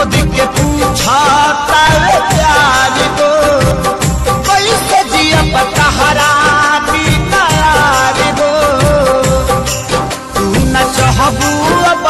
खुद के पूछा कर प्यार को। कैसे जिया पता हरा तू न चाहबू अब